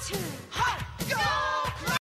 Two.